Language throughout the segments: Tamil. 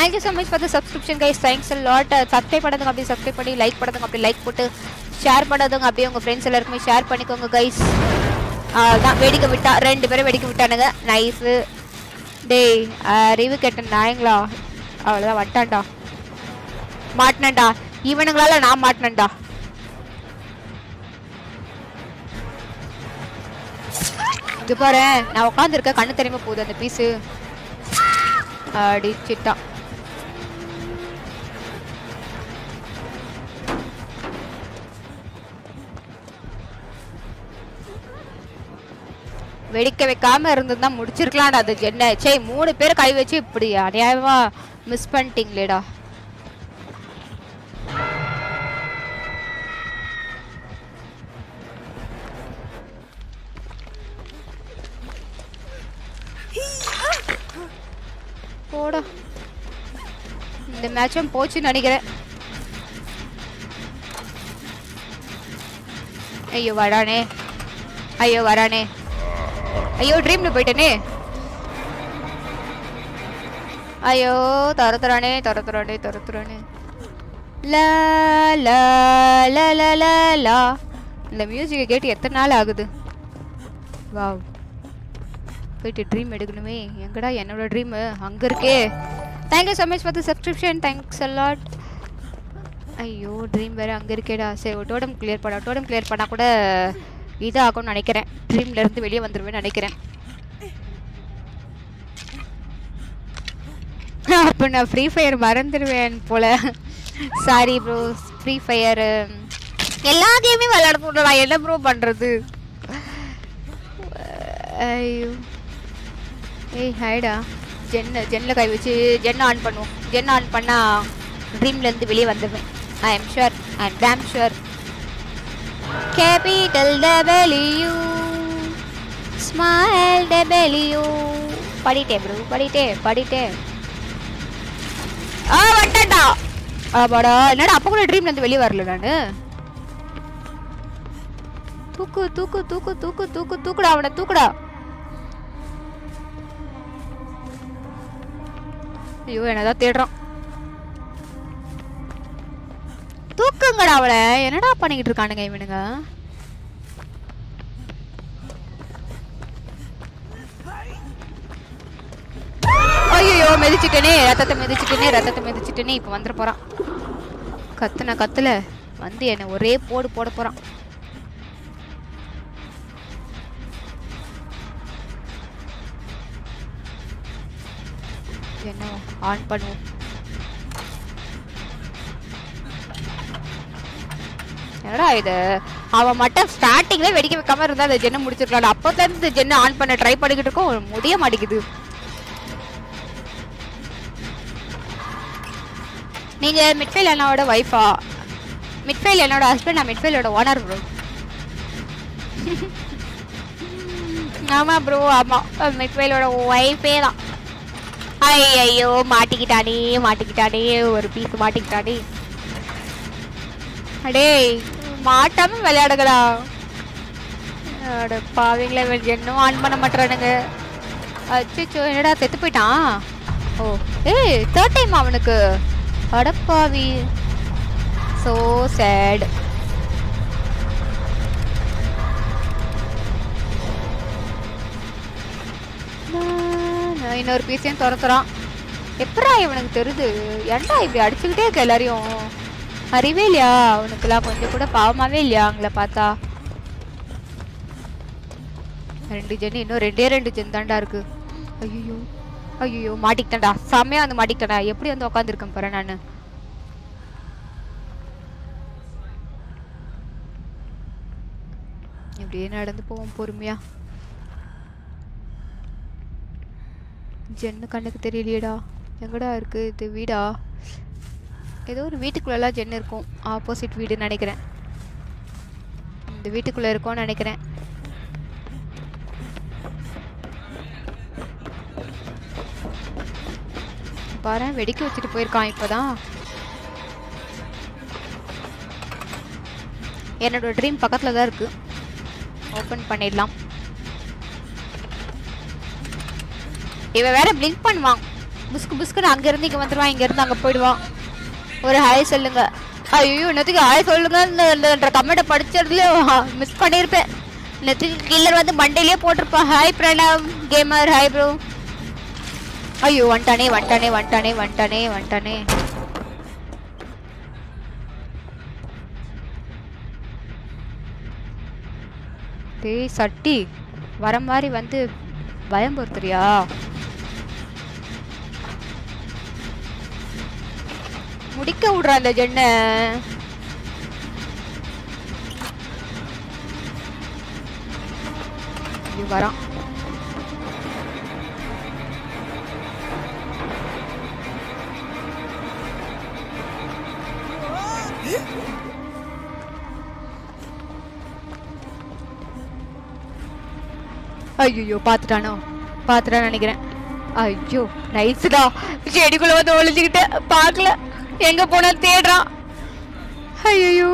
Thank you so much for the subscription guys thanks lot subscribe பண்ணதுங்க அப்படியே சப்ஸ்கிரைப் பண்ணி லைக் பண்ணதுங்க அப்படி லைக் போட்டு ஷேர் பண்ணதுங்க அப்படியே உங்கள் ஃப்ரெண்ட்ஸ் எல்லாருக்குமே ஷேர் பண்ணிக்கோங்க கைஸ் தான் வெடிக்க விட்டா ரெண்டு பேரும் வெடிக்க விட்டானுங்க. நைஸு டேய் அறிவு கேட்டேன் நாயங்களா? அவ்வளோதான் வட்டான்டா. மாட்டினண்டா இவனுங்களால நான் மாட்டினண்டா இது பாரு நான் உட்காந்துருக்க கண்ணு தெரியுமா போகுது அந்த பீஸு அடிச்சிட்டான் வெடிக்க வைக்காம இருந்திருந்தா முடிச்சிருக்கலாம்டா அது என்ன? சே மூணு பேர் கை வச்சு இப்படி அநியாயமா மிஸ் பண்ணிட்டீங்களேடா. போடா. இந்த மேட்சும் போச்சுன்னு நினைக்கிறேன். ஐயோ வரானே. ஐயோ வரானே. ஐயோ ட்ரீம்ல போயிட்டேனே. ஐயோ தரத்துறானே தரத்துறானே தரத்துறானே. லா இந்த மியூசிக்கை கேட்டு எத்தனை நாள் ஆகுது? வாவ் போயிட்டு ட்ரீம் எடுக்கணுமே. எங்கடா என்னோட ட்ரீமு அங்கே இருக்கே. Thank you so much for the subscription thanks a lot ஐயோ ட்ரீம் வேறு அங்கே இருக்கேடா. சரி ஒரு டோடம் கிளியர் பண்ண. டோடம் கிளியர் பண்ணால் கூட இதாகும்னு நினைக்கிறேன். ட்ரீம்ல இருந்து வெளியே வந்துருவேன் நினைக்கிறேன். அப்போ நான் ஃப்ரீ ஃபயர் மறந்துடுவேன் போல. சாரி ப்ரோ ஃப்ரீ ஃபயர் எல்லா கேமே விளையாட நான் என்ன ப்ரோ பண்ணுறது ஐயோ. ஏய் ஹைடா. ஜென்ன ஜென்னில் கை வச்சு ஜென் ஆன் பண்ணுவோம். ஜென் ஆன் பண்ணால் ட்ரீம்லேருந்து வெளியே வந்துடுவேன் I am sure I am damn sure capital W smile W படிட்டேன் bro படிட்டேன் படிட்டேன் ஆ வந்துட்டா. ஆமாடா என்னடா அப்போ கூட ட்ரீம்லேருந்து வெளியே வரல நான். தூக்கு தூக்கு தூக்கு தூக்கு தூக்கு தூக்குடா அவனை தூக்குடா. ஐயோ என்னதான் தேடுறான். தூக்குங்கடா அவளை. என்னடா பண்ணிக்கிட்டு இருக்கானுங்க இவனுங்க? ஐயோ மிதிச்சிட்டேனே. ரத்தத்தை மிதிச்சிட்டேனே ரத்தத்தை மிதிச்சிட்டேனே. இப்போ வந்துட போகிறான் கத்துன கத்துல வந்து என்ன ஒரே போடு போட போகிறான் என்ன ஆன் பண்ணுவோம்? என்னடா இது? அவன் மட்டும் ஸ்டார்டிங்ல வெடிக்க வைக்காம இருந்தா அந்த ஜென்னை முடிச்சிருக்கலாம் அப்பத்துல இருந்து இந்த ஜென்னை ஆன் பண்ண ட்ரை பண்ணிக்கிட்டு இருக்கோம். முடிய மாட்டேங்குது. நீங்க மிட்ஃபைல் அண்ணாவோட ஒய்ஃபா மிட்ஃபைல் என்னோட ஹஸ்பண்ட் நான் மிட்ஃபைலோட ஓனர் ப்ரோ ஆமா ப்ரோ ஆமா. மிட்ஃபைலோட ஒய்ஃபே தான். ஐயோ மாட்டிக்கிட்டானே மாட்டிக்கிட்டானே ஒரு பீஸ் மாட்டிக்கிட்டானே. அடே மாட்டாம விளையாடுங்களா அட பாவீங்களா என்னும் ஆன் பண்ண மாட்டானுங்க அச்சோ என்னடா செத்து போயிட்டான்? ஓ ஏய் தேர்ட் டைம் அவனுக்கு. அடப்பாவி சோ சேட் இன்னொரு பீஸையும் துரத்துறான். எப்படா இவனுக்கு தெரியுது? ஏன்டா இப்படி அடிச்சுக்கிட்டே இருக்க எல்லாரையும்? அறிவே இல்லையா? அவனுக்குலாம் கொஞ்சம் கூட பாவமாவே இல்லையா அவங்கள பார்த்தா? ரெண்டு ஜென் இன்னும் ரெண்டே ரெண்டு ஜென் தாண்டா இருக்கு. ஐயோ ஐயோ மாட்டிக்கிட்டேன்டா. செம்மையா வந்து மாட்டிக்கிட்டேன்டா. எப்படி வந்து உட்காந்துருக்கேன் பாரு நான். இப்படியே நடந்து போவோம் பொறுமையா. ஜென்னு கண்ணுக்கு தெரியலையேடா. எங்கடா இருக்கு? இது வீடா? ஏதோ ஒரு வீட்டுக்குள்ளெல்லாம் ஜென் இருக்கும். ஆப்போசிட் வீடுன்னு நினைக்கிறேன். இந்த வீட்டுக்குள்ளே இருக்கும்னு நினைக்கிறேன். பாரு வெடிக்க வச்சுட்டு போயிருக்கான் இப்போதான். என்னோட ட்ரீம் பக்கத்தில் தான் இருக்குது ஓப்பன் பண்ணிடலாம். இவன் வேற பிளிங்க் பண்ணுவான். புஸ்கு புஸ்குன்னு அங்கேருந்து இங்கே வந்துடுவான் இங்கேருந்து அங்கே போயிடுவான். ஒரு ஹாய் சொல்லுங்க. ஐயோ இன்னத்துக்கு ஹாய் சொல்லுங்க கமெண்ட்டை படிச்சதுல மிஸ் பண்ணியிருப்பேன் இன்னத்துக்கு கில்லர் வந்து மண்டையிலே போட்டிருப்பேன். Hi Pranav. Gamer hi bro ஐயோ வந்துட்டானே வந்துட்டானே வந்துட்டானே வந்துட்டானே வந்துட்டானே டேய் சட்டி வர மாதிரி வந்து பயம் பொறுத்துறியா முடிக்க விடுற அந்த ஜென்ன. இது வரான் ஐயோ பாத்துட்டானோ? பாத்துட்டான்னு நினைக்கிறேன். ஐயோ நைஸ்டா செடிக்குள்ள வந்து ஒளிஞ்சுக்கிட்டு பார்க்கல. எங்க போனா தேடுறான். ஐயோ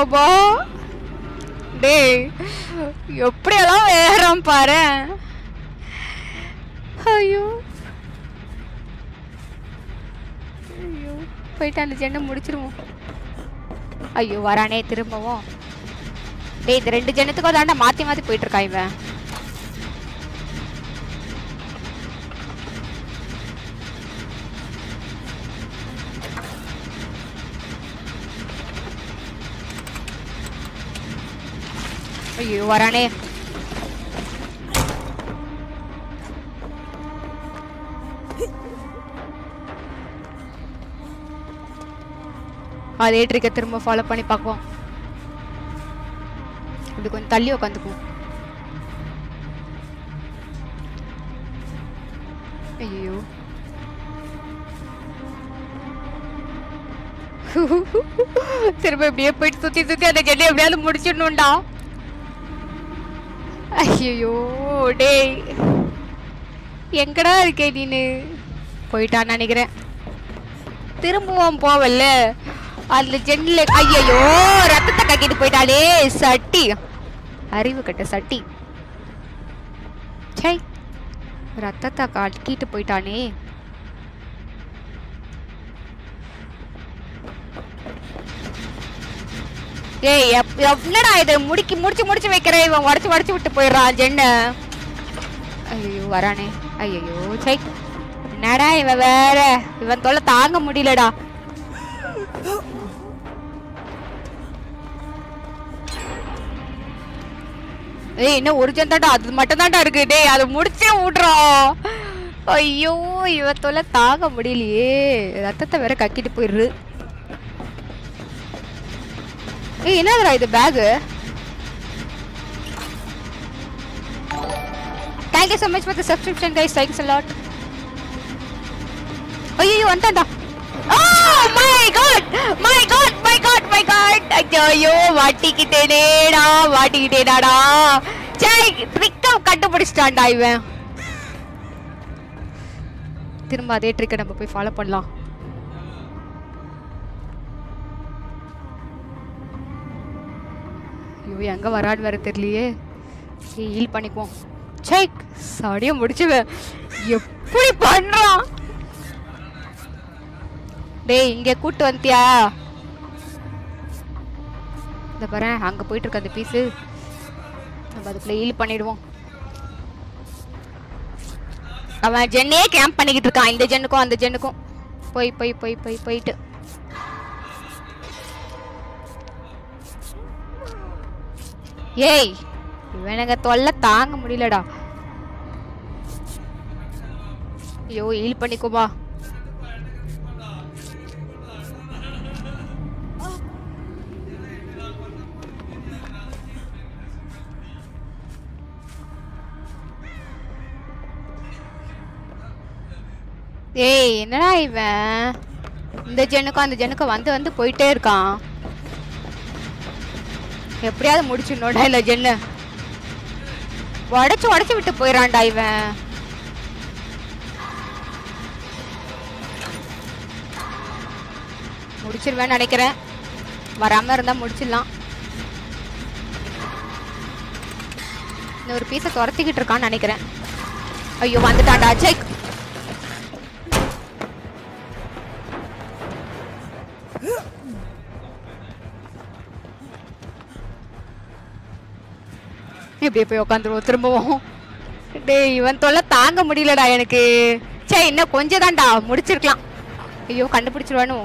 அப்பா. டேய் எப்படியெல்லாம் வேறான் பாரு. ஐயோ. ஐயோ போயிட்டு அந்த ஜென்னை முடிச்சிருவோம். ஐயோ வரானே திரும்பவும். டேய் இந்த ரெண்டு ஜனத்துக்கும் தாண்டா மாற்றி மாற்றி போயிட்டுருக்கான் இவன். ஐயோ வரானே அதே ட்ரிக்கை திரும்ப ஃபாலோ பண்ணி பார்ப்போம் இப்படி கொஞ்சம் தள்ளி உட்காந்துக்குவோம் ஐயோ. திரும்ப இப்படியே போயிட்டு சுத்தி சுத்தி அந்த ஜெல்லி எப்படியாவது முடிச்சிடணும்டா. ஐயோ டேய். எங்கடா இருக்கே நீனு? போயிட்டான்னு நினைக்கிறேன். திரும்பவும் போவல்ல? அந்த ஜென்ல ஐயோ ரத்தத்தை கக்கிட்டு போயிட்டாலே சட்டி. அறிவு கட்ட சட்டி. சை ரத்தத்தை கக்கிட்டு போயிட்டானே. ஏய் எப்- என்னடா இது? முடிக்கி முடிச்சு முடிச்சு வைக்கிறேன் இவன் உடச்சு உடச்சு விட்டு போயிடுறான் ஜென்ன. ஐயோ வரானே. ஐயோ சை. என்னடா இவன் வேற? இவன் தொல்லை தாங்க முடியலடா. ஏய் இன்னும் ஒரு ஜந்தாண்டா அது மட்டும் தான்டா இருக்கு. டேய் அதை முடிச்சே விட்றோம் ஐயோ இவத்தோல தாங்க முடியலையே. ரத்தத்தை வேற கக்கிட்டு போயிடுது. ஏய் என்னதுடா இது bag thank you so much for the subscription guys thanks a lot. ஐயோ வந்துட்டான்டா. ஓ my god my god my god my god ஐயோ மாட்டிக்கிட்டேனேடா மாட்டிக்கிட்டேடாடா சரி ட்ரிக்கா கண்டுபிடிச்சிட்டான்டா இவன். திரும்ப அதே ட்ரிக்கை நம்ம போய் ஃபாலோ பண்ணலாம். ஐயோ எங்க வரான்னு வேற தெரியலையே. ஹீல் பண்ணிக்குவோம். சேக் சடிய முடிச்சுவேன் எப்படி பண்ணுறான் டேய் இங்க கூட்டு வந்துட்டியா இந்த பாரு அங்க போயிட்டு இருக்க அந்த பீஸு நம்ம அதுக்குள்ள ஹீல் பண்ணிடுவோம். அவன் ஜென்னே கேம்ப் பண்ணிக்கிட்டு இருக்கான். இந்த ஜென்னுக்கும் அந்த ஜென்னுக்கும். போய் போய் போய் போய் போயிட்டு. ஏய் இவனுங்க தொல்லை தாங்க முடியலடா. ஐயோ ஹீல் பண்ணிக்கோமா. ஏய் என்னடா இவன்? இந்த ஜெனுக்கும் அந்த ஜென்னுக்கும் வந்து வந்து போயிட்டே இருக்கான். எப்படியாவது முடிச்சிடணும்டா இந்த ஜென்னு. உடச்சு உடச்சு விட்டு போயிடறான்டா இவன். முடிச்சிருவேன்னு நினைக்கிறேன். வராம இருந்தா முடிச்சிடலாம். இந்த ஒரு பீஸை துரத்திக்கிட்டு இருக்கான்னு நினைக்கிறேன். ஐயோ வந்துட்டான்டா ஜெய். இப்படியே போய் உட்காந்துருவோம் திரும்பவும். டேய் இவன் தொல்லை தாங்க முடியலடா எனக்கு. சே இன்னும் கொஞ்சம் தான்டா முடிச்சிருக்கலாம். ஐயோ கண்டுபிடிச்சிருவானோ?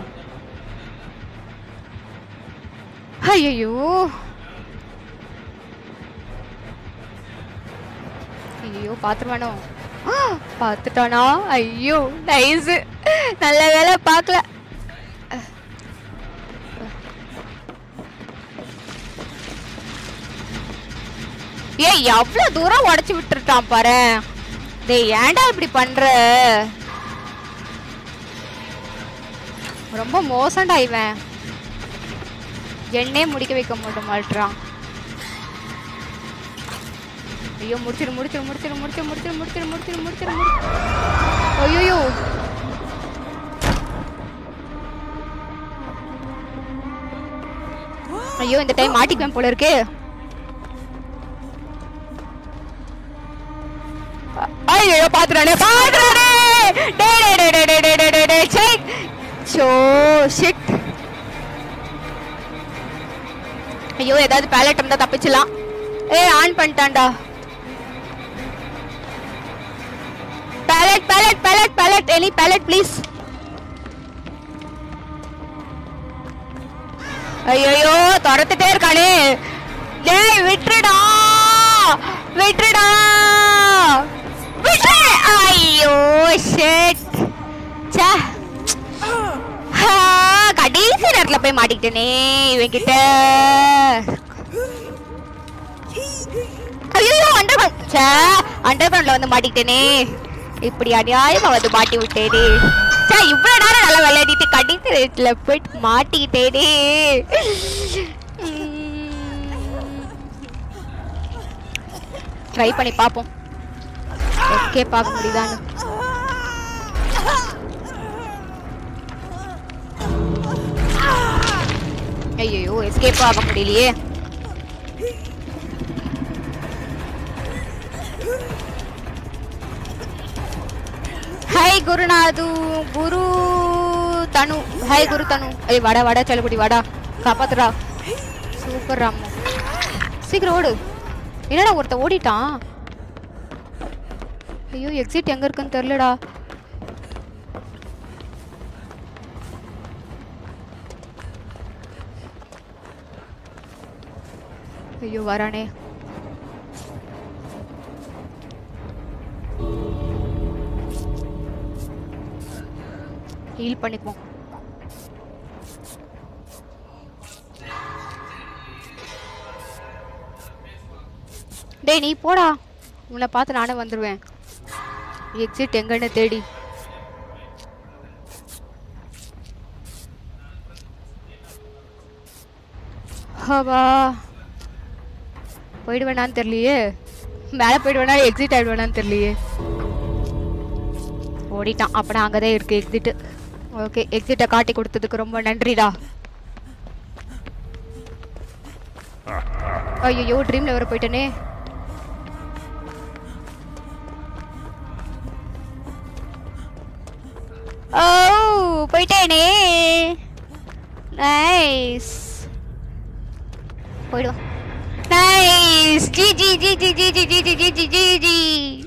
ஐயோ ஐயோ பாத்துருவானோ? ஆ, பாத்துட்டானா? ஐயோ நைஸ் நல்ல வேலை பார்க்கல. ஏய் எவ்வளோ தூரம் உடச்சி விட்டுருட்டான் பாரு. டேய் ஏன்டா இப்படி பண்ற? ரொம்ப மோசம்டா இவன். என்னே முடிக்க வைக்க மாட்ட மாட்டான் ஐயோ முடிச்சிரு முடிச்சிரு முடிச்சிரு முடிச்சிரு முடிச்சிரு முடிச்சிரு முடிச்சிரு முடிச்சிரு முடிச்சிரு. ஐயோ ஐயோ இந்த டைம் மாட்டிக்குவேன் போல இருக்கே. ஐயோ பாத்துறானே பாத்துறானே. டே டே டே டே டே டே டே டே சே சோ ஷிட் ஐயோ ஏதாவது பேலட் இருந்தா தப்பிச்சலாம் ஏய் on பண்ணிட்டான்டா. Pallet pallet pallet pallet any pallet please ஐயோ துரத்துட்டே இருக்கானே. டேய் விட்டுடா விட்டுடா ஷிட் ச்சே. ஆ, கடைசி நேரத்தில் போய் மாட்டிக்கிட்டேனே இவன்கிட்ட. ஐயோ அண்டர் ச்சே அண்டர் கிரவுண்ட்ல வந்து மாட்டிக்கிட்டேனே. இப்படி அநியாயமா வந்து மாட்டி விட்டேனே. ச்சே இவ்வளவு நேரம் நல்லா விளையாடிட்டு கடைசி நேரத்தில் போயிட்டு மாட்டிக்கிட்டேனே. ட்ரை பண்ணி பார்ப்போம். ஓகே பார்க்க முடியுதான்னு. ஐயோ எஸ்கேப் ஆக முடியலையே. ஹாய் குருநாது குரு தனு ஹாய் குரு தனு. ஏய் வாடா வாடா சலுபடி வாடா. காப்பாத்துடா. சூப்பர் ராமு. சீக்கிரம் ஓடு. என்னடா ஒருத்த ஓடிட்டான்? ஐயோ எக்ஸிட் எங்க இருக்குன்னு தெரியலடா. ஐயோ வரானே ஹீல் பண்ணிக்குவோம் டேய் நீ போடா. உன்னை பார்த்து நானே வந்துடுவேன் எக்ஸிட் எங்கன்னு தேடி. ஹவா. போயிடுவேனான்னு தெரியலையே. மேலே போயிடுவேனா எக்ஸிட் ஆயிடுவேனான்னு தெரியலையே. ஓடிட்டான். அப்பனா அங்கே தான் இருக்கு எக்ஸிட்டு ஓகே எக்ஸிட்டை காட்டி கொடுத்ததுக்கு ரொம்ப நன்றிடா. ஐயோ ட்ரீம்ல வர போயிட்டனே. ஓ போயிட்டேனே. நைஸ் போயிடுவோம் Nice! GG, GG, GG, GG, GG, GG.